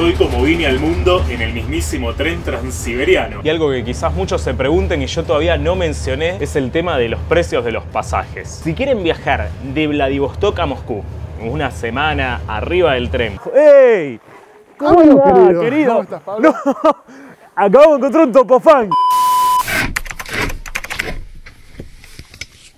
Estoy como vine al mundo en el mismísimo tren transiberiano. Y algo que quizás muchos se pregunten y yo todavía no mencioné es el tema de los precios de los pasajes. Si quieren viajar de Vladivostok a Moscú, una semana arriba del tren. ¡Ey! ¿Cómo estás, querido? ¿Cómo estás, Pablo? No, acabamos de encontrar un topofan.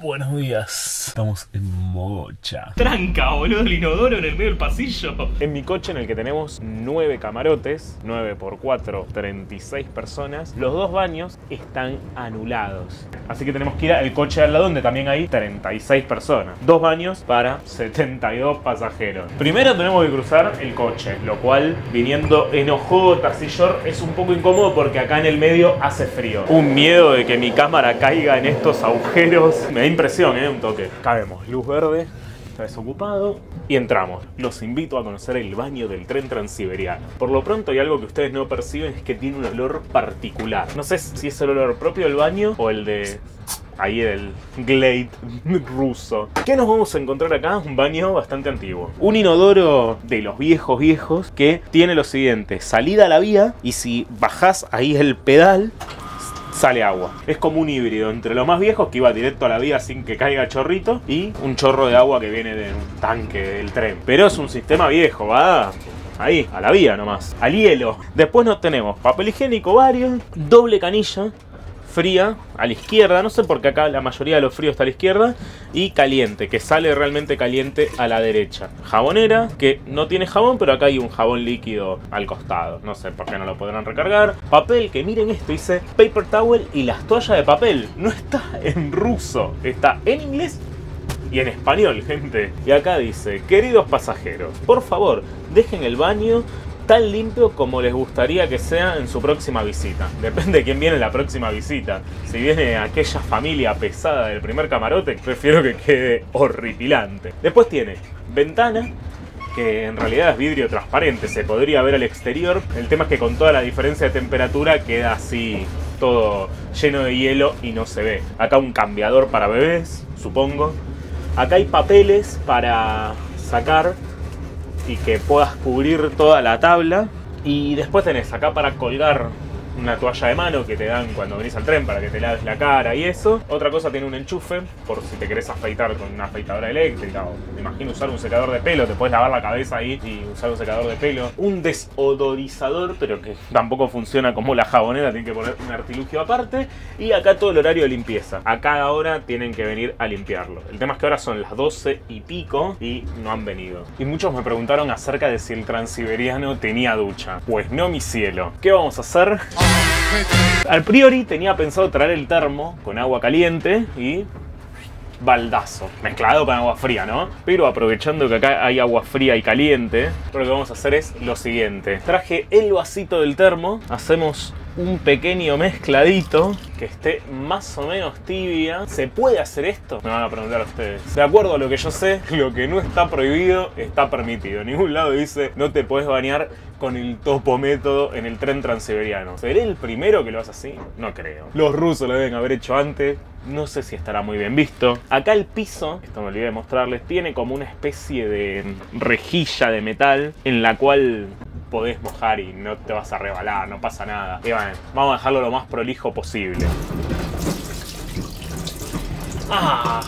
Buenos días. Estamos en Mocha. Tranca, boludo, el inodoro en el medio del pasillo. En mi coche en el que tenemos 9 camarotes, 9 por 4, 36 personas, los dos baños están anulados. Así que tenemos que ir al coche al lado donde también hay 36 personas. Dos baños para 72 pasajeros. Primero tenemos que cruzar el coche, lo cual viniendo en ojotas y short es un poco incómodo porque acá en el medio hace frío. Un miedo de que mi cámara caiga en estos agujeros. Me da impresión, ¿eh? Un toque. Cabemos, luz verde, está desocupado y entramos. Los invito a conocer el baño del tren transiberiano. Por lo pronto hay algo que ustedes no perciben, es que tiene un olor particular. No sé si es el olor propio del baño o el de ahí el Glade ruso. ¿Qué nos vamos a encontrar acá? Un baño bastante antiguo. Un inodoro de los viejos viejos que tiene lo siguiente, salida a la vía y si bajás ahí el pedal sale agua. Es como un híbrido entre lo más viejo que iba directo a la vía sin que caiga chorrito y un chorro de agua que viene de un tanque del tren. Pero es un sistema viejo, va ahí, a la vía nomás, al hielo. Después nos tenemos papel higiénico varios, doble canilla, fría a la izquierda, no sé por qué acá la mayoría de los fríos está a la izquierda, y caliente, que sale realmente caliente a la derecha. Jabonera, que no tiene jabón, pero acá hay un jabón líquido al costado, no sé por qué no lo podrán recargar. Papel, que miren esto, dice paper towel y las toallas de papel, no está en ruso, está en inglés y en español, gente. Y acá dice, queridos pasajeros, por favor, dejen el baño tan limpio como les gustaría que sea en su próxima visita. Depende de quién viene la próxima visita. Si viene aquella familia pesada del primer camarote, prefiero que quede horripilante. Después tiene ventana, que en realidad es vidrio transparente, se podría ver al exterior. El tema es que con toda la diferencia de temperatura queda así todo lleno de hielo y no se ve. Acá un cambiador para bebés, supongo. Acá hay papeles para sacar y que puedas cubrir toda la tabla. Y después tenés acá para colgar una toalla de mano que te dan cuando venís al tren para que te laves la cara y eso. Otra cosa tiene un enchufe por si te querés afeitar con una afeitadora eléctrica o me imagino usar un secador de pelo, te puedes lavar la cabeza ahí y usar un secador de pelo. Un desodorizador, pero que tampoco funciona como la jabonera, tiene que poner un artilugio aparte. Y acá todo el horario de limpieza. A cada hora tienen que venir a limpiarlo. El tema es que ahora son las 12 y pico y no han venido. Y muchos me preguntaron acerca de si el transiberiano tenía ducha. Pues no, mi cielo. ¿Qué vamos a hacer? Al priori tenía pensado traer el termo con agua caliente y baldazo, mezclado con agua fría, ¿no? Pero aprovechando que acá hay agua fría y caliente, lo que vamos a hacer es lo siguiente. Traje el vasito del termo, hacemos un pequeño mezcladito que esté más o menos tibia. ¿Se puede hacer esto? Me van a preguntar a ustedes. De acuerdo a lo que yo sé, lo que no está prohibido está permitido. En ningún lado dice no te puedes bañar con el topo método en el tren transiberiano. ¿Seré el primero que lo hace así? No creo. Los rusos lo deben haber hecho antes. No sé si estará muy bien visto. Acá el piso, esto me olvidé de mostrarles, tiene como una especie de rejilla de metal en la cual podés mojar y no te vas a rebalar, no pasa nada. Y bueno, vamos a dejarlo lo más prolijo posible. Ah.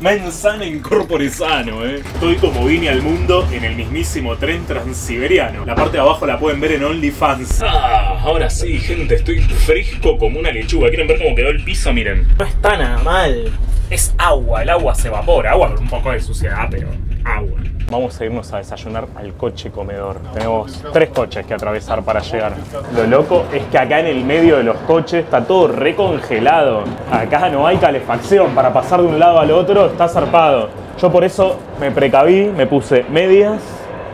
Mensana incorpore sano, eh. Estoy como vine al mundo en el mismísimo tren transiberiano. La parte de abajo la pueden ver en OnlyFans. Ah, ahora sí, gente, estoy fresco como una lechuga. ¿Quieren ver cómo quedó el piso? Miren. No está nada mal. Es agua, el agua se evapora. Agua con un poco de suciedad, pero agua. Vamos a irnos a desayunar al coche comedor. Tenemos tres coches que atravesar para llegar. Lo loco es que acá en el medio de los coches está todo recongelado. Acá no hay calefacción para pasar de un lado al otro, está zarpado. Yo por eso me precaví, me puse medias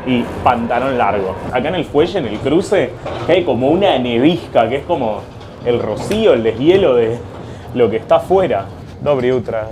y pantalón largo. Acá en el fuelle, en el cruce, hay como una nevisca, que es como el rocío, el deshielo de lo que está afuera. Dobre Ultra.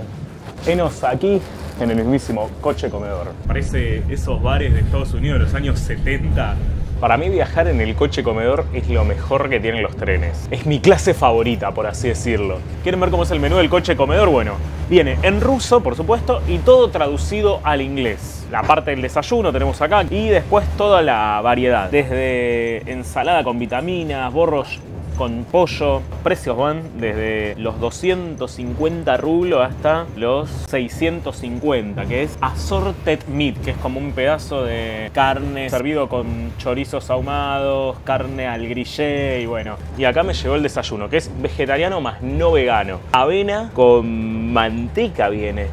Enos aquí en el mismísimo coche comedor. Parece esos bares de Estados Unidos de los años 70 Para mí viajar en el coche comedor es lo mejor que tienen los trenes. Es mi clase favorita, por así decirlo. ¿Quieren ver cómo es el menú del coche comedor? Bueno, viene en ruso, por supuesto, y todo traducido al inglés. La parte del desayuno tenemos acá y después toda la variedad. Desde ensalada con vitaminas, borros con pollo. Precios van desde los 250 rublos hasta los 650, que es assorted meat, que es como un pedazo de carne servido con chorizos ahumados, carne al grillé y bueno. Y acá me llegó el desayuno, que es vegetariano más no vegano. Avena con manteca viene.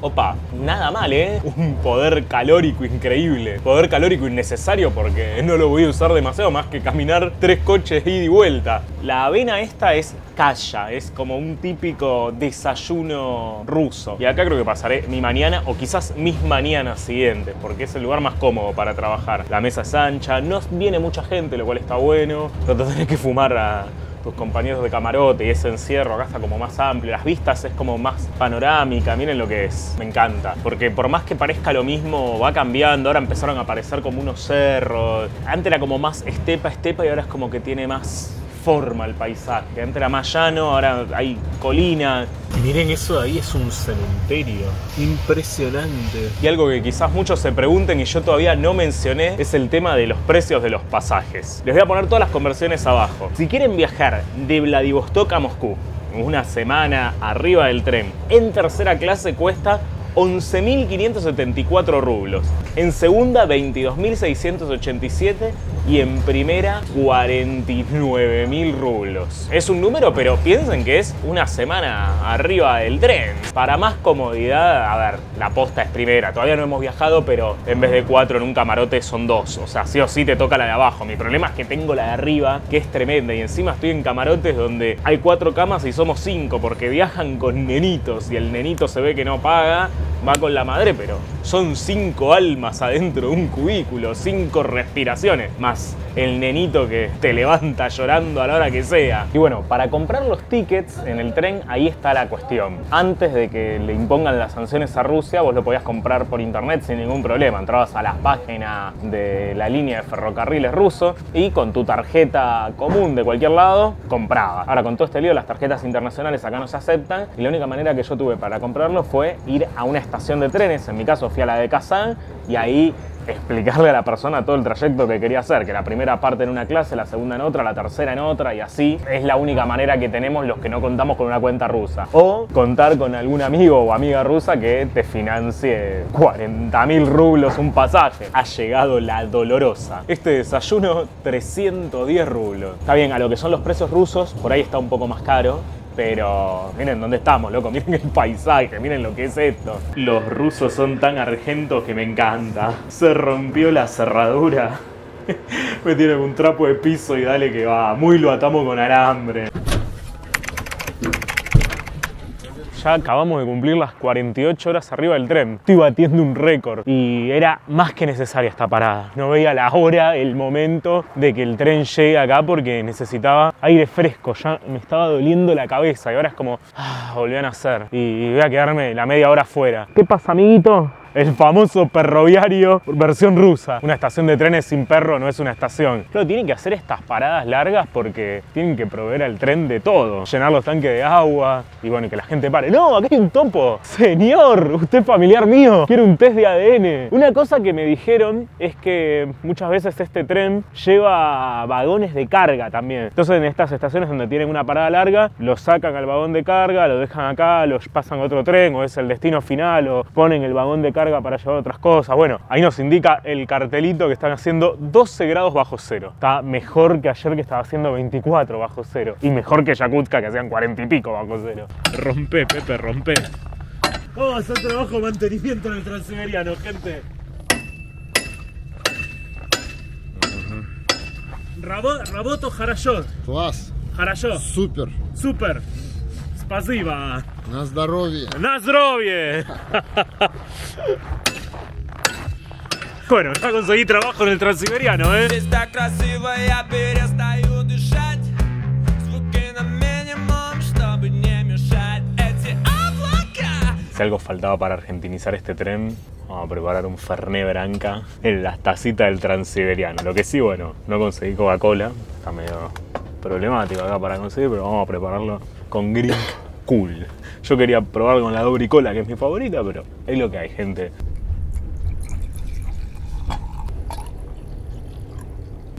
Opa, nada mal, ¿eh? Un poder calórico increíble. Poder calórico innecesario porque no lo voy a usar demasiado más que caminar tres coches ida y vuelta. La avena esta es kaya, es como un típico desayuno ruso. Y acá creo que pasaré mi mañana o quizás mis mañanas siguientes porque es el lugar más cómodo para trabajar. La mesa es ancha, no viene mucha gente, lo cual está bueno. Pero te tenés que fumar a tus compañeros de camarote y ese encierro acá está como más amplio, las vistas es como más panorámica, miren lo que es, me encanta, porque por más que parezca lo mismo, va cambiando, ahora empezaron a aparecer como unos cerros, antes era como más estepa, estepa y ahora es como que tiene más forma el paisaje. Antes era más llano, ahora hay colinas. Miren, eso de ahí es un cementerio. Impresionante. Y algo que quizás muchos se pregunten y yo todavía no mencioné es el tema de los precios de los pasajes. Les voy a poner todas las conversiones abajo. Si quieren viajar de Vladivostok a Moscú, una semana arriba del tren, en tercera clase cuesta 11.574 rublos. En segunda, 22.687 y en primera 49.000 rublos. Es un número, pero piensen que es una semana arriba del tren. Para más comodidad, a ver, la posta es primera. Todavía no hemos viajado, pero en vez de cuatro en un camarote son dos. O sea, sí o sí te toca la de abajo. Mi problema es que tengo la de arriba, que es tremenda. Y encima estoy en camarotes donde hay cuatro camas y somos cinco, porque viajan con nenitos y el nenito se ve que no paga va con la madre, pero son cinco almas adentro de un cubículo, cinco respiraciones, más el nenito que te levanta llorando a la hora que sea. Y bueno, para comprar los tickets en el tren, ahí está la cuestión. Antes de que le impongan las sanciones a Rusia, vos lo podías comprar por internet sin ningún problema. Entrabas a las páginas de la línea de ferrocarriles ruso y con tu tarjeta común de cualquier lado, comprabas. Ahora, con todo este lío, las tarjetas internacionales acá no se aceptan y la única manera que yo tuve para comprarlo fue ir a una estación de trenes, en mi caso a la de Kazán y ahí explicarle a la persona todo el trayecto que quería hacer, que la primera parte en una clase, la segunda en otra, la tercera en otra y así es la única manera que tenemos los que no contamos con una cuenta rusa. O contar con algún amigo o amiga rusa que te financie 40 mil rublos un pasaje. Ha llegado la dolorosa. Este desayuno 310 rublos. Está bien, a lo que son los precios rusos, por ahí está un poco más caro, pero miren dónde estamos, loco. Miren el paisaje, miren lo que es esto. Los rusos son tan argentos que me encanta. Se rompió la cerradura. me tienen un trapo de piso y dale que va. Muy lo atamos con alambre. Acabamos de cumplir las 48 horas arriba del tren. Estoy batiendo un récord y era más que necesaria esta parada. No veía la hora, el momento de que el tren llegue acá porque necesitaba aire fresco. Ya me estaba doliendo la cabeza y ahora es como, ah, volví a nacer y voy a quedarme la media hora fuera. ¿Qué pasa, amiguito? El famoso perroviario versión rusa. Una estación de trenes sin perro no es una estación. Pero tienen que hacer estas paradas largas porque tienen que proveer al tren de todo. Llenar los tanques de agua y bueno, que la gente pare. No, aquí hay un topo. Señor, usted familiar mío. Quiero un test de ADN. Una cosa que me dijeron es que muchas veces este tren lleva vagones de carga también. Entonces en estas estaciones donde tienen una parada larga, lo sacan al vagón de carga, lo dejan acá, los pasan a otro tren o es el destino final o ponen el vagón de carga carga para llevar otras cosas. Bueno, ahí nos indica el cartelito que están haciendo 12 grados bajo cero. Está mejor que ayer que estaba haciendo 24 bajo cero. Y mejor que Yakutka que hacían 40 y pico bajo cero. Rompe, Pepe, rompe. Vamos a hacer trabajo de mantenimiento en el transiberiano, gente. Работу хорошо. Класс. Хорошо. Супер. Супер. Спасибо. На здоровье. На здоровье. Bueno, ya conseguí trabajo en el Transiberiano, ¿eh? Si algo faltaba para argentinizar este tren, Vamos a preparar un Fernet Branca en las tacitas del Transiberiano. Lo que sí, bueno, no conseguí Coca-Cola. Está medio problemático acá para conseguir, pero vamos a prepararlo con Green Cool. Yo quería probar con la Cola, que es mi favorita, pero es lo que hay, gente.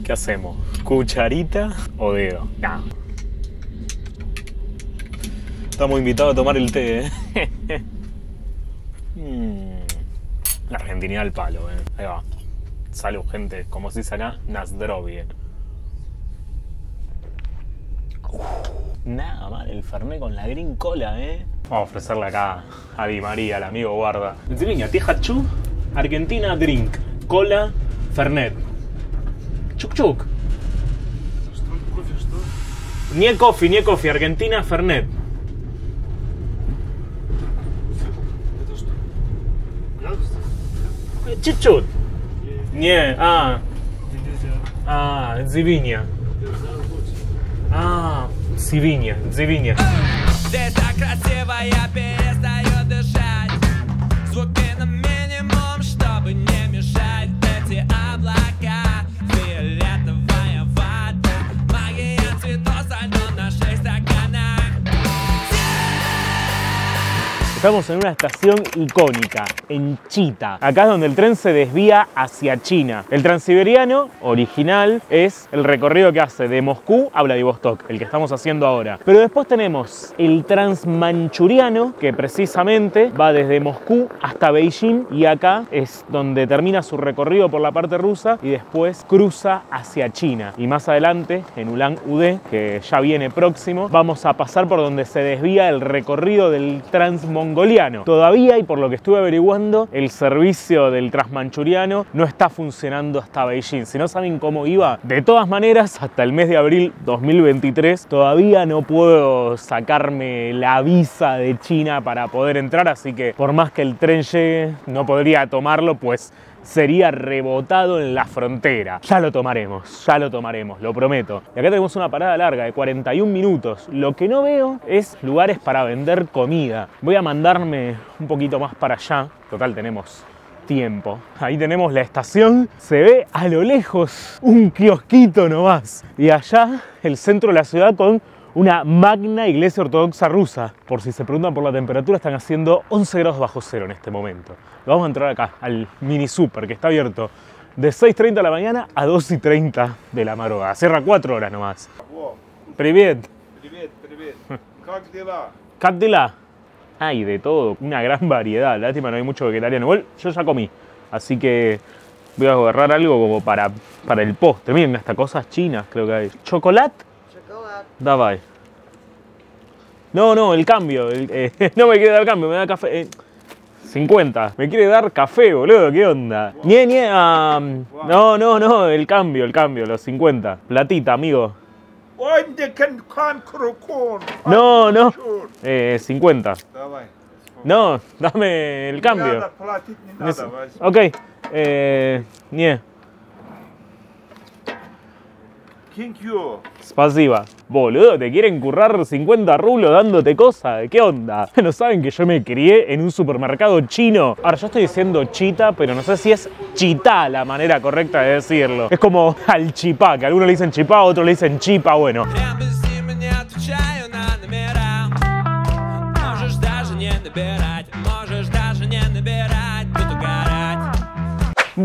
¿Qué hacemos? ¿Cucharita o dedo? Estamos invitados a tomar el té, ¿eh? La argentinidad al palo, ¿eh? Ahí va. Salud, gente. Como se dice acá, Nasdrovie. Nada mal el Fernet con la green cola, ¿eh? Vamos a ofrecerle acá a Di María, el amigo guarda. Ziliña, tieja chu, Argentina drink, cola, Fernet. Chuk chuk. Nie coffee, nie coffee, Argentina, Fernet. Чуть-чуть. Nie, a. A, Zivinia. A, Sivinia, Zivinia. Здесь так красиво, я дышать Звуки Estamos en una estación icónica, en Chita. Acá es donde el tren se desvía hacia China. El transiberiano original es el recorrido que hace de Moscú a Vladivostok, el que estamos haciendo ahora. Pero después tenemos el transmanchuriano, que precisamente va desde Moscú hasta Beijing y acá es donde termina su recorrido por la parte rusa y después cruza hacia China. Y más adelante, en Ulan Ude, que ya viene próximo, vamos a pasar por donde se desvía el recorrido del Todavía, y por lo que estuve averiguando, el servicio del Transmanchuriano no está funcionando hasta Beijing. Si no saben cómo iba, de todas maneras, hasta el mes de abril 2023 todavía no puedo sacarme la visa de China para poder entrar, así que por más que el tren llegue, no podría tomarlo, pues sería rebotado en la frontera. Ya lo tomaremos, ya lo tomaremos, lo prometo. Y acá tenemos una parada larga de 41 minutos. Lo que no veo es lugares para vender comida. Voy a mandarme un poquito más para allá. Total, tenemos tiempo. Ahí tenemos la estación, se ve a lo lejos un kiosquito nomás. Y allá el centro de la ciudad con una magna iglesia ortodoxa rusa. Por si se preguntan por la temperatura, están haciendo 11 grados bajo cero en este momento. Vamos a entrar acá, al mini super, que está abierto de 6.30 de la mañana a 2.30 de la madrugada. Cierra 4 horas nomás. Привет. Привет, привет. Как дела? Как дела? Hay de todo, una gran variedad. Lástima, no hay mucho vegetariano. Igual yo ya comí, así que voy a agarrar algo como para, para el postre. Miren, hasta cosas chinas creo que hay. ¿Chocolate? Davai. No, no, el cambio. Eh, no me quiere dar cambio, me da café. 50. Eh, me quiere dar café, boludo, ¿qué onda? Nie, nie, no, no, no, el cambio, el cambio, los 50. Platita, amigo. No, no. Eh, 50. No, dame el cambio. Ok. Eh, nie. Spasiva. Boludo, te quieren currar 50 rublos dándote cosas. ¿Qué onda? ¿No saben que yo me crié en un supermercado chino? Ahora, yo estoy diciendo chita, pero no sé si es chita la manera correcta de decirlo. Es como al chipá, que algunos le dicen chipá, otros le dicen chipa, bueno.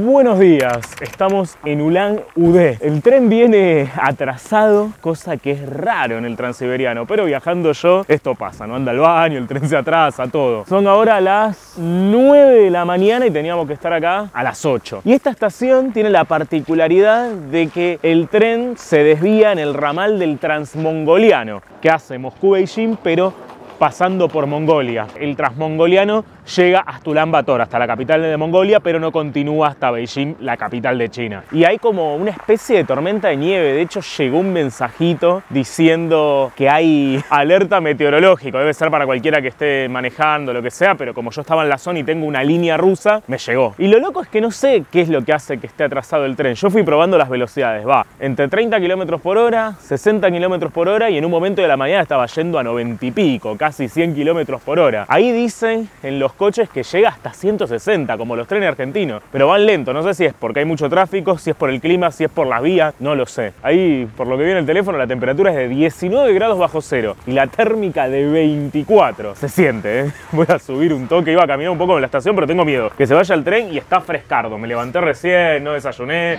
Buenos días, estamos en Ulan Ude. El tren viene atrasado, cosa que es raro en el transiberiano, pero viajando yo, esto pasa, no anda al baño, el tren se atrasa, todo. Son ahora las 9 de la mañana y teníamos que estar acá a las 8. Y esta estación tiene la particularidad de que el tren se desvía en el ramal del transmongoliano, que hace Moscú-Beijing, pero pasando por Mongolia. El transmongoliano llega hasta Ulan Bator, hasta la capital de Mongolia, pero no continúa hasta Beijing, la capital de China. Y hay como una especie de tormenta de nieve. De hecho, llegó un mensajito diciendo que hay alerta meteorológica. Debe ser para cualquiera que esté manejando, lo que sea, pero como yo estaba en la zona y tengo una línea rusa, me llegó. Y lo loco es que no sé qué es lo que hace que esté atrasado el tren. Yo fui probando las velocidades. Va entre 30 km por hora, 60 km por hora y en un momento de la mañana estaba yendo a 90 y pico, casi 100 kilómetros por hora. Ahí dicen en los coches que llega hasta 160, como los trenes argentinos, pero van lento. No sé si es porque hay mucho tráfico, si es por el clima, si es por las vías, no lo sé. Ahí, por lo que viene el teléfono, la temperatura es de 19 grados bajo cero y la térmica de 24. Se siente, ¿eh? Voy a subir un toque, iba a caminar un poco en la estación, pero tengo miedo. Que se vaya el tren y está frescardo. Me levanté recién, no desayuné.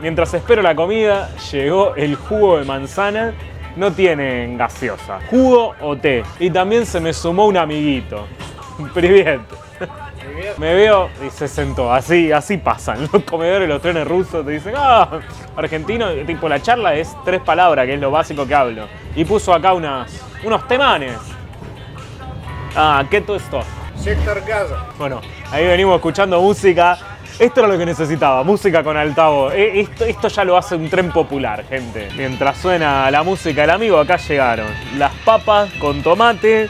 Mientras espero la comida, llegó el jugo de manzana. No tienen gaseosa, jugo o té. Y también se me sumó un amiguito. Privet. Me veo y se sentó. Así, así pasan. Los comedores, los trenes rusos te dicen, ah, argentino. Tipo, la charla es tres palabras, que es lo básico que hablo. Y puso acá unas, unos temanes. Ah, ¿qué todo esto? Sector Gaza. Bueno, ahí venimos escuchando música esto era lo que necesitaba, música con altavoz. Eh, esto, esto ya lo hace un tren popular, gente. Mientras suena la música del amigo, acá llegaron las papas con tomate,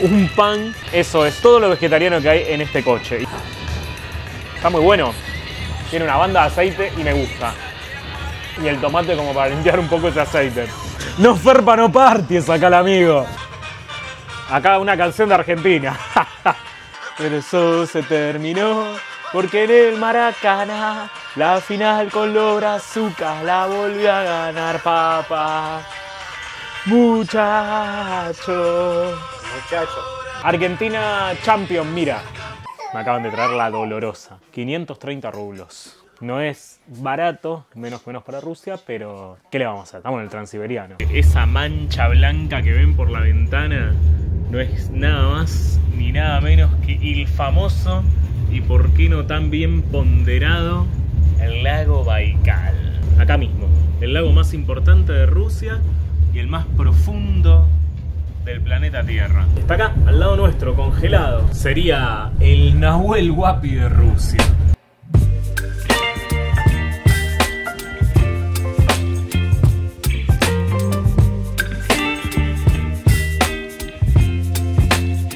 un pan. Eso es todo lo vegetariano que hay en este coche. Está muy bueno. Tiene una banda de aceite y me gusta. Y el tomate como para limpiar un poco ese aceite. No ferpa, no parties acá el amigo. Acá una canción de Argentina. Pero eso se terminó. Porque en el Maracaná la final con Lora Azúcar la volvió a ganar papá. Muchacho. Muchacho. Argentina Champion, mira. Me acaban de traer la dolorosa. 530 rublos. No es barato, menos menos para Rusia, pero ¿qué le vamos a hacer? Estamos en el transiberiano. Esa mancha blanca que ven por la ventana no es nada más ni nada menos que el famoso y por qué no tan bien ponderado el lago Baikal. Acá mismo, el lago más importante de Rusia y el más profundo del planeta Tierra. Está acá, al lado nuestro, congelado. Sería el Nahuel Huapi de Rusia.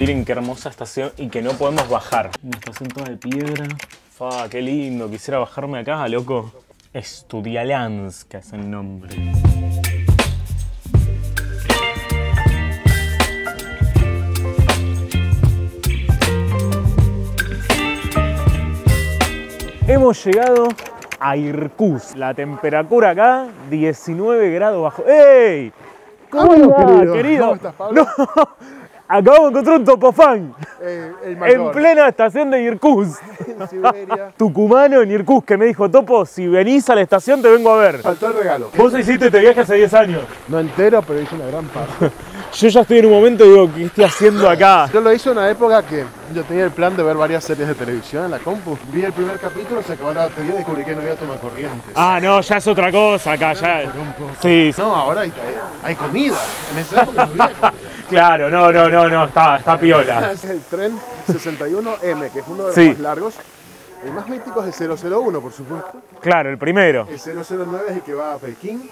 Miren qué hermosa estación y que no podemos bajar. Una estación toda de piedra. Fa, qué lindo. Quisiera bajarme acá, loco. Estudialansk es el nombre. Hemos llegado a Irkutsk. La temperatura acá, 19 grados bajo. ¡Ey! ¿Cómo estás, querido? ¿Cómo estás, Pablo? Acabo de encontrar un topofán. Eh, el En plena estación de Irkutsk. En Siberia. Tucumano en Irkutsk que me dijo, Topo, si venís a la estación te vengo a ver. Faltó el regalo. Vos hiciste este viaje hace 10 años. No entero, pero hice una gran parte. Yo ya estoy en un momento y digo, ¿qué estoy haciendo acá? Yo lo hice en una época que yo tenía el plan de ver varias series de televisión en la compu. Vi el primer capítulo, se acabó la batería y descubrí que no había tomar corrientes. Ah, no, ya es otra cosa acá, ya. Sí, sí. No, ahora hay, hay comida. En esa época no había. Claro, no, no, no, no, está, está piola. Es el tren 61M, que es uno de los Sí. más largos. El más mítico es el 001, por supuesto. Claro, el primero. El 009 es el que va a Pekín,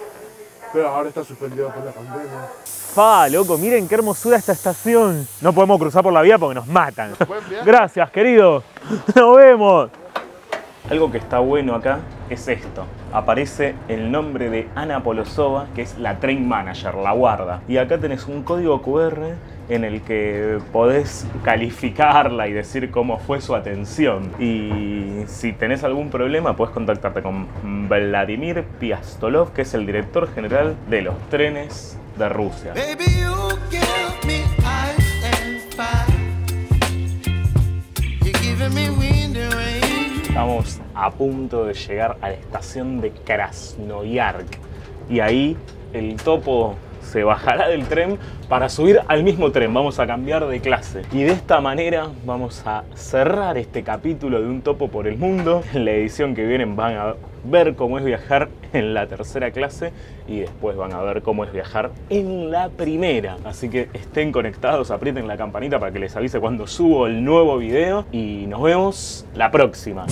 pero ahora está suspendido por la pandemia. Fa, loco, miren qué hermosura esta estación. No podemos cruzar por la vía porque nos matan. Buen viaje. Gracias, querido. Nos vemos. Algo que está bueno acá es esto. Aparece el nombre de Ana Polosova, que es la train manager, la guarda. Y acá tenés un código QR en el que podés calificarla y decir cómo fue su atención. Y si tenés algún problema, puedes contactarte con Vladimir Piastolov, que es el director general de los trenes de Rusia. Estamos a punto de llegar a la estación de Krasnoyarsk y ahí el topo se bajará del tren para subir al mismo tren. Vamos a cambiar de clase. Y de esta manera vamos a cerrar este capítulo de Un Topo por el Mundo. En la edición que viene van a ver cómo es viajar en la tercera clase y después van a ver cómo es viajar en la primera. Así que estén conectados, aprieten la campanita para que les avise cuando subo el nuevo video y nos vemos la próxima.